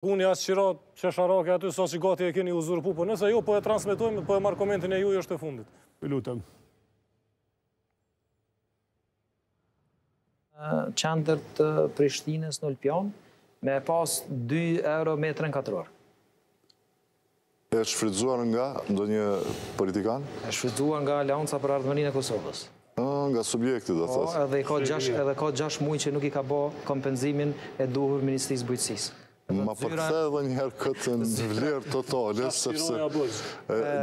Unë janë qira qesharake aty sa që gati e keni uzurpu, po, nëse jo, po e transmitojmë, po e marr komentin e juj, është e fundit. Ju lutem. Qendër të Prishtinës në Ulpianë, me pas 2 euro metrën katror. E shfrytëzuar nga ndonjë politikan? E shfrytëzuar nga Aleanca për Ardhmërinë e Kosovës. Ëh, nga subjekti do të thotë. Po, edhe ka 6 edhe ka 6 muaj që nuk i ka bë kompenzimin e duhur Ministrisë Bujqësisë. Ma përkthe edhe një herë këtë në vlerë totale, sepse... Gjashtë qiraja borxh.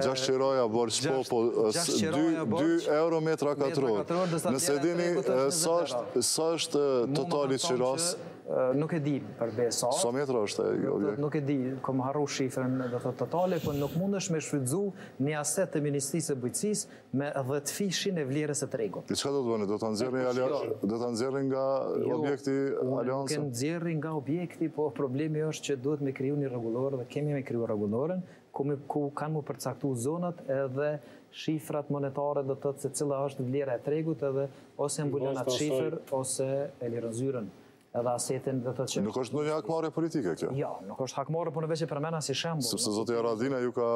Gjashtë qiraja borxh, po, po, është dy, dy euro metra katror. Nëse dini, sa është, sa është totali i qirasë, Nuk e di për besa. Sa metra është ai objekt? Nuk e di, kom harru shifrën do të thotë totale, por po nuk mundesh ti me shfrytëzu një aset të Ministrisë së Bujqësisë me dhjetëfishin e vlerës së tregut. E çka do të bëni? Do ta nxirrni Aleancën? Jo. Do ta nxirrni nga jo, objekti Aleancën? Nuk e nxjerr nga objekti, po problemi është që duhet me kriju një rregullore dhe kemi me kriju rregulloren, ku kanë m'u përcaktu zonat edhe shifrat monetare do të thotë se cila është vlera e tregut edhe ose e mbulon atë shifër ose e liron zyrën edhe asetin do të thotë që... Nuk është ndonjë hakmarje politike kjo? Jo, nuk është hakmarje, por unë veç e përmenda si shembull. Sepse zoti Haradinaj ju ka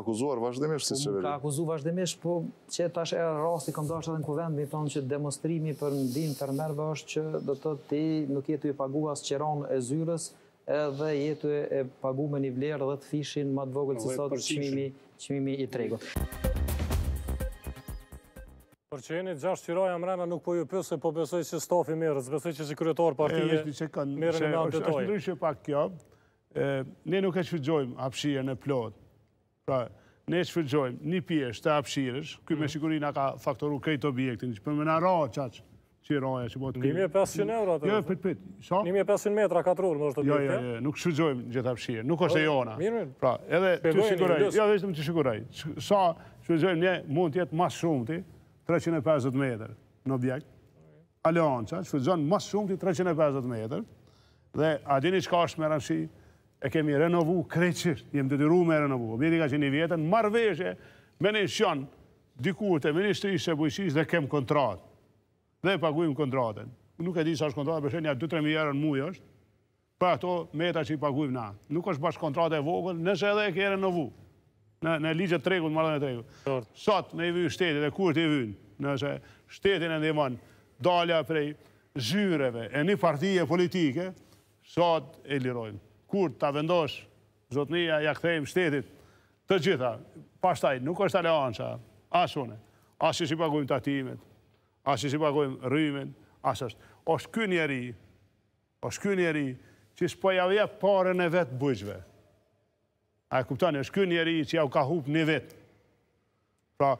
akuzuar vazhdimisht si po, qeveri? Ka akuzu vazhdimisht, po që tash është rasti kom dashtë edhe në kuvend, me i thonë që demonstrimi për ndihmë fermerëve është që do të ti nuk je tu e pagu as qiranë e zyrës, Edhe je tu e pagu me një vlerë dhjetëfishin ma të vogël se ç'osht çmimi çmimi i tregut. Por që jeni gjashtë qiraja mrena nuk po ju pysë, se po besoj që stafi merret, besoj që si kryetar partije, merreni me atë detaj. Është ndryshe pak kjo, ne nuk e shfrytëzojmë hapësirën e plotë, Pra, ne shfrytëzojmë një pjesë të hapësirës, ky me siguri na ka faturu krejt objektin, që për me na ra qaq qiraja që bëtë... 1500 euro atë? Jo, pit, pit, sa? 1500 metra katror, me është objekti, jo? Jo, jo, jo, nuk shfrytëzojmë gjithë hapësirën, nuk është e jona. Mirë, mirë. Pra, edhe të siguroj, jo, vetëm të siguroj, sa shfrytëzojmë ne, mund të jetë më së shumti, 350 metër në objekt, Aleanca, shfrytëzon më së shumti 350 metër, dhe a dini çka është me rëndësi, E kemi renovu krejtësisht, jemi detyruar me e renovu. Objekti ka qenë i vjetër, në marrëveshje me njësinë dikur të Ministrisë së Bujqësisë dhe kem kontratë. Dhe e paguajmë kontratën. Unë nuk e di sa është kontrata, besoj nja 2-3 mijë euro në muaj është, për ato metra që i paguajmë na. Nuk është bash kontratë e vogël, nëse edhe e ke renovu në në ligjet e tregut, marrëdhënie të tregut. Sot me i vy shteti dhe kur ti vyn, nëse shteti na ndihmon, dalja prej zyreve e një partie politike, Sot e lirojmë. Kur ta vendosh zotnia ia kthejmë shtetit të gjitha. Pastaj nuk është aleanca, as unë, as që s'i pagujmë tatimet, as që s'i pagujmë rrymën, as është. Është ky njeri, është ky njeri që s'po jau jep paren e vet bujqve. A e kuptoni, është ky njeri që jau ka hup një vit. Pra,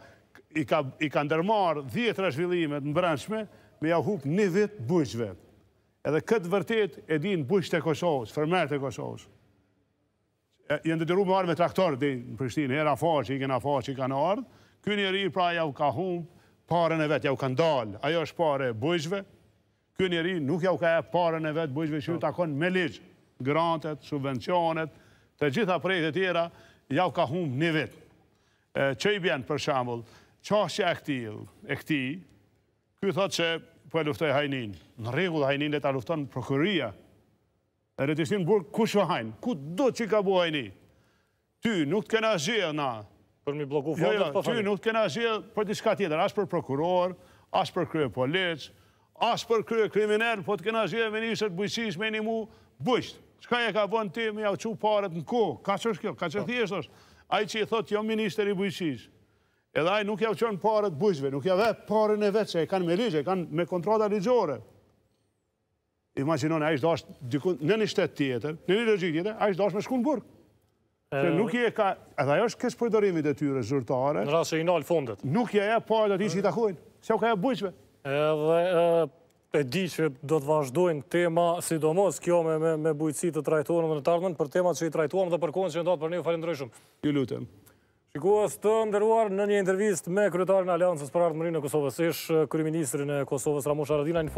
i ka, i ka ndërmarrë dhjetëra zhvillime të brendshme me jau hup një vit bujqve. Edhe këtë vërtet e dinë bujqit e Kosovës, fermerët e Kosovës. Janë detyru me ardh me traktor deri në Prishtinë, herë afër që i kena afër që i kanë ardhë, ky njeri pra jau ka humb paren e vet, jau ka ndalë, ajo është pare e bujqve, Ky njeri nuk jau jep paren e vet bujqve që ju takon me ligj. Grantet, subvencionet, të gjitha projektet tjera jau ka humb ni vit. Që i bjen për shembull, qasja e këtij, e këtij, ky thot që po e luftoj hajninë. Në rregull, hajninë le ta lufton prokuroria. Le t'i shtin n'burg kush o hajn. Kudo që ka bo hajni. Ty nuk të kena zgjedh na për me i blloku fondet, jo, jo, po ty nuk të kena zgjedh për diçka tjetër, as për prokuror, as për kryepolic, as për kryekriminel, po të kena zgjedh ministër t'bujqësisë, me i ndihmu bujqit. Çka ke bo ti, me jau çu paret në kohë, kaq është kjo, kaq thjesht është. Ai që i thojnë ministër i bujqësisë. Edhe ai nuk jau çon paret bujqve, nuk jau jep paren e vet, që e kanë me ligj, e kanë me kontrata ligjore. Imagjinoni, ai është dashtë dikund, në një shtet tjetër, në një logikë tjetër, ai është dashtë me shku në burg. Se nuk e ka, edhe ajo është keqpërdorim i detyrës zyrtare. Në rast që i nal fondet. Nuk i jep paret atij që i takojnë. Që jau ka bujqve. Edhe e di që do të vazhdojmë tema, sidomos kjo me, me, me bujqësi ta trajtojmë edhe në të ardhmen, për temat që i trajtuam dhe për kohën që ndatë për ne ju falënderoj shumë. Ju lutem. Shikues të nderuar në një intervistë me kryetarin e Aleancës për Ardhmërinë e Kosovës, ish-kryeministrin e Kosovës, Ramush Haradinaj, në